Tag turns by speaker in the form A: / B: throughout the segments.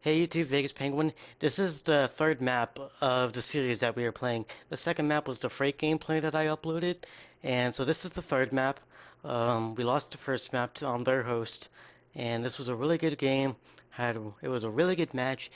A: Hey YouTube, Vegas Penguin. This is the third map of the series that we are playing. The second map was the freight gameplay that I uploaded, and so this is the third map. Um, we lost the first map to, on their host, and this was a really good game. Had it was a really good match.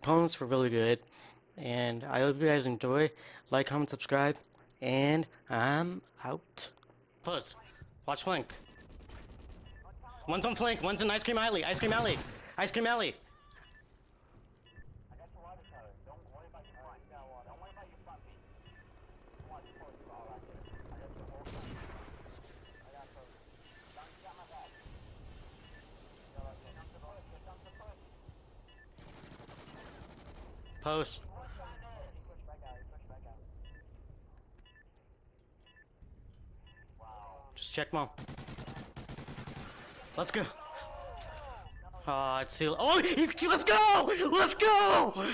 A: Opponents were really good, and I hope you guys enjoy. Like, comment, subscribe, and I'm out. Pause. Watch flank. One's on flank. One's in ice cream alley. Ice cream alley. Ice cream alley. Post. Just check mom. Let's go. Ah, oh, it's too. Oh, let's go! Let's go!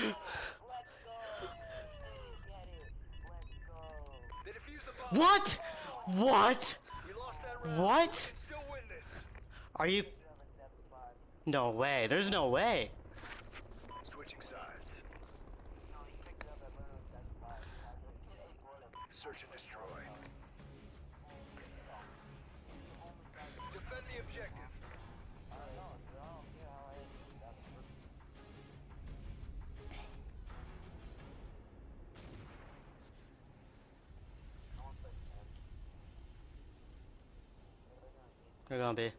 A: What? What? What? Are you? No way. There's no way.
B: Switching sides. Search and destroy. Defend the objective.
A: They're gonna be.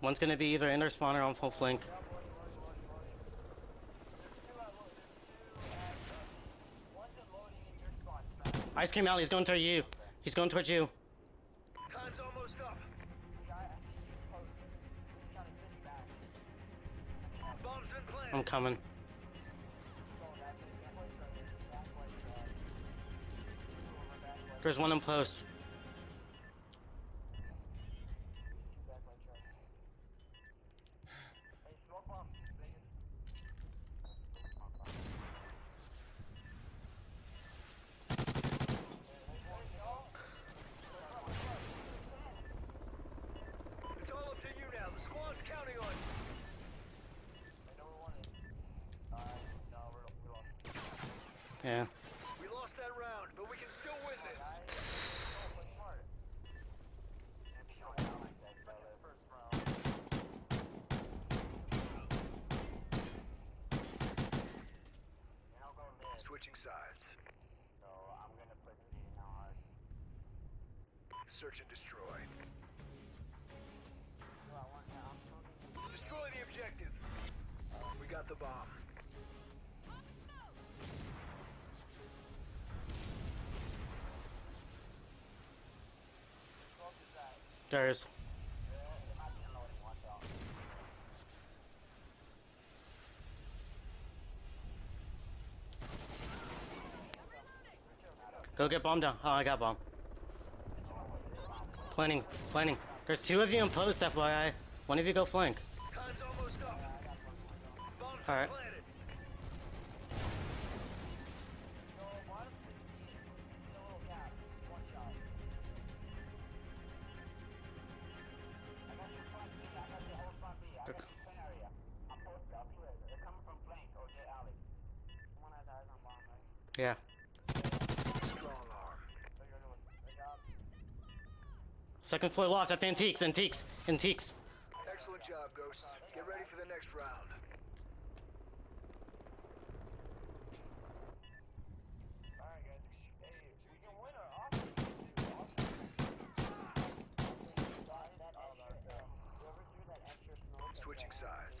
A: One's gonna be either in their spawn or on full flank. Ice cream alley, he's going towards you. He's going towards you.
B: Time's almost up. Bomb's been planted.
A: I'm coming. There's one in post. Yeah.
B: We lost that round, but we can still win this. Switching sides. Search and destroy. Destroy the objective. We got the bomb.
A: There's. Go get bomb down. Oh, I got bomb. Planning, planning. There's two of you in post, FYI. One of you go flank. Alright. Yeah. Second floor locked. That's antiques, antiques, antiques.
B: Excellent job, Ghosts. Get ready for the next round. Switching sides.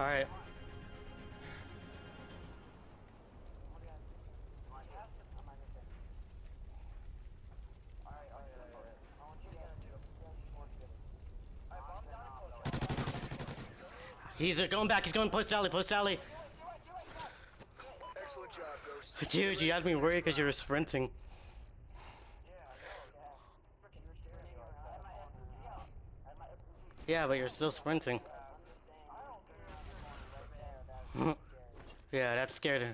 A: All right. He's uh, going back. He's going post alley. Post alley.
B: Excellent job, Ghost.
A: Dude, you had me worried because you were sprinting. Yeah, but you're still sprinting. yeah, that scared her.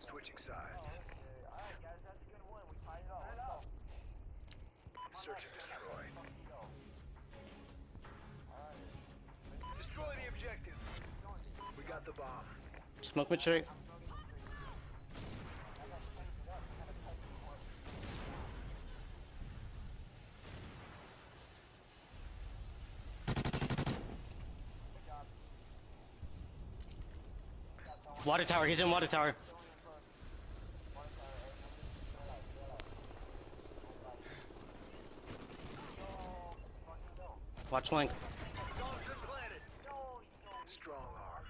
B: Switching sides. Search and destroy. Destroy the objective. We got the bomb.
A: Smoke mature. Water tower, he's in water tower. Watch link.
B: Strong arm.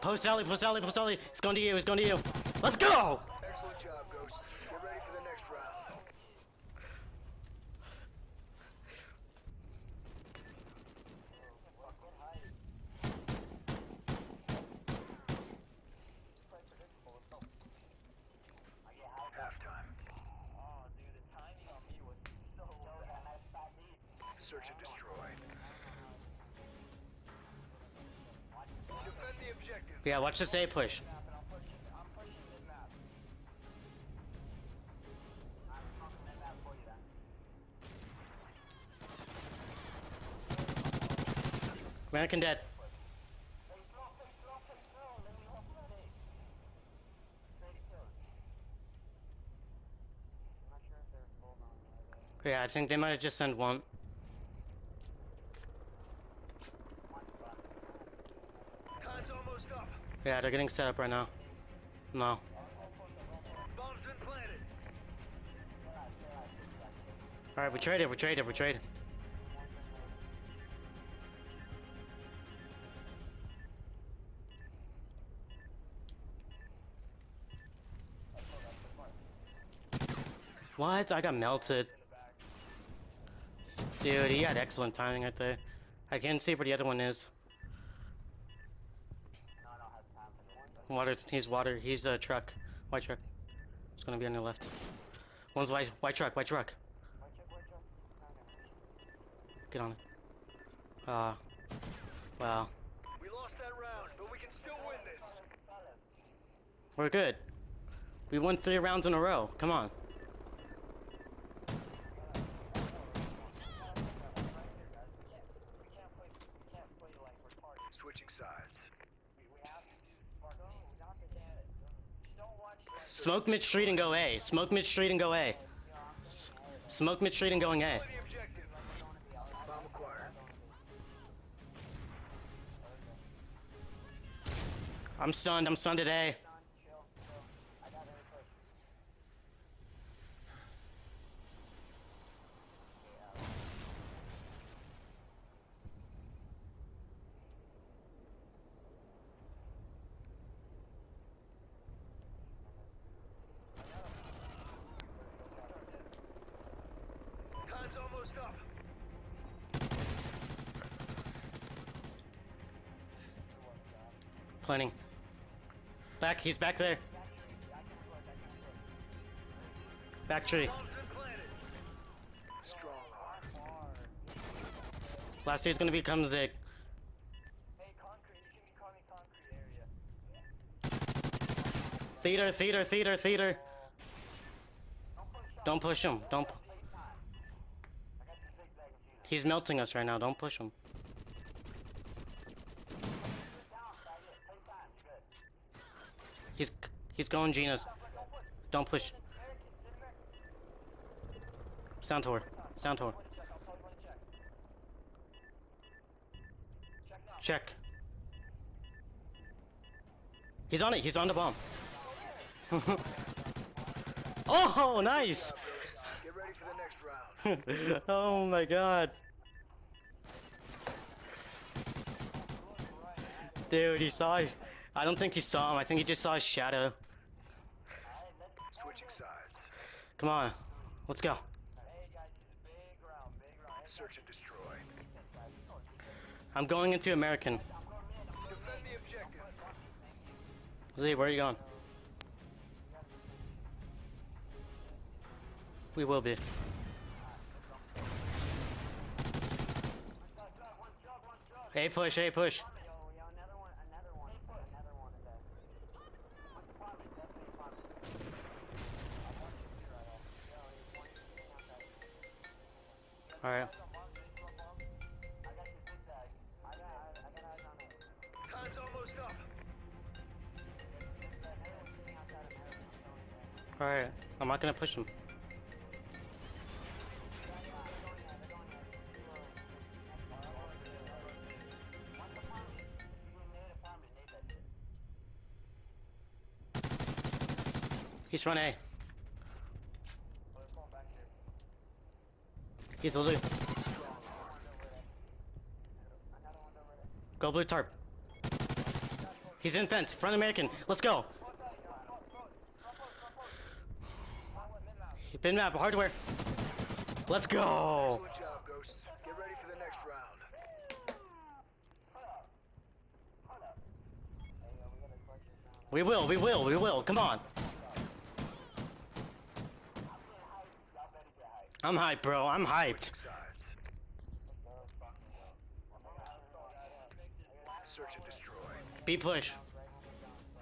A: Post alley, post alley, post alley. It's going to you, it's going to you. Let's go!
B: Excellent job, Ghost. Get ready for the next round. Halftime. Search and destroy. Defend the objective.
A: Yeah, watch this A push. American dead. Yeah, I think they might have just sent one.
B: Time's almost up.
A: Yeah, they're getting set up right now. No. Alright, we traded, we traded, we traded. What? I got melted. Dude, he had excellent timing right there. I can't see where the other one is. Water, he's water, he's a truck. White truck. It's gonna be on your left. One's white, white truck, white truck. White truck, white truck. Get on it. Ah. wow.
B: We lost that round, but we can still win this.
A: We're good. We won three rounds in a row. Come on.
B: Switching sides.
A: Smoke mid street and go A. Smoke mid street and go A. S- Smoke mid street and going A. I'm stunned. I'm stunned at A.
B: Time's almost up.
A: Planning. Back. He's back there. Back tree.
B: Bomb's been planted. Strong.
A: Last year's gonna become Zig.
C: Hey, concrete, you can be calling concrete area.
A: Theater, theater, theater, theater. Uh, don't push him. Don't. He's melting us right now. Don't push him. He's he's going Gina's. Don't push.
C: Check now.
A: Check. He's on it. He's on the bomb. oh, nice.
B: Job, Ghosts. Get ready for the next round.
A: oh my god. Dude, he saw. I don't think he saw him. I think he just saw his shadow.
B: Switching sides.
A: Come on, let's go.
C: Hey guys, this is big round, big round.
B: Search and destroy.
A: I'm going into American.
B: Defend the objective.
A: Lee, where are you going? We will be. A push, A push.
C: Yo, yo, another one, another one, another one is there. What's the apartment? Definitely apartment. I'm one two zero right off. Yo, he's one two outside.
A: Alright.
C: I got your zig zag. I got, I, I got eyes on it.
B: Time's almost up.
C: Yeah, another one's sitting outside of American. I'm going there.
A: Alright. I'm not gonna push him. Loot.
C: Another one's over there.
A: Go blue tarp. He's in fence. Front American. Let's go. Bin map, hardware. Let's go.
B: Job. Get ready for the next round.
A: We will, we will, we will. Come on. I'm hyped, bro. I'm hyped.
B: Search and destroy.
A: B push.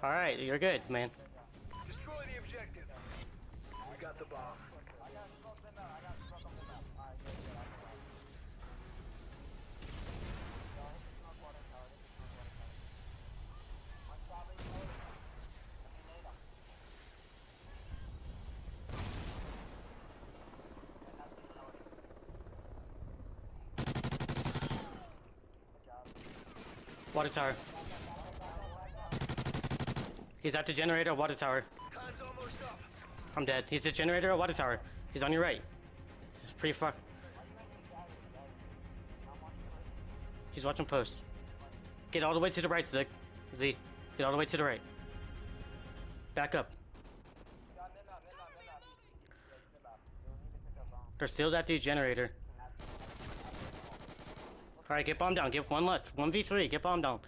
A: Alright, you're good, man.
B: Destroy the objective. We got the bomb.
A: Water tower. He's at the generator, water tower.
B: Time's almost up.
A: I'm dead. He's the generator water tower. He's on your right. He's pretty far. He's watching post. Get all the way to the right, Zig. Z. Get all the way to the right. Back up. They're still at the generator. Alright, get bomb down. Get one left. 1v3. Get bomb down.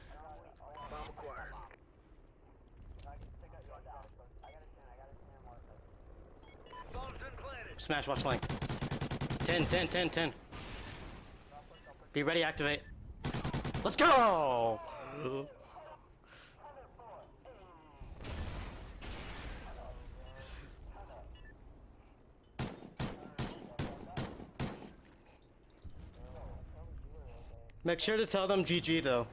A: Smash, watch flank. 10, 10, 10, 10. Be ready, activate. Let's go! Make sure to tell them GG though.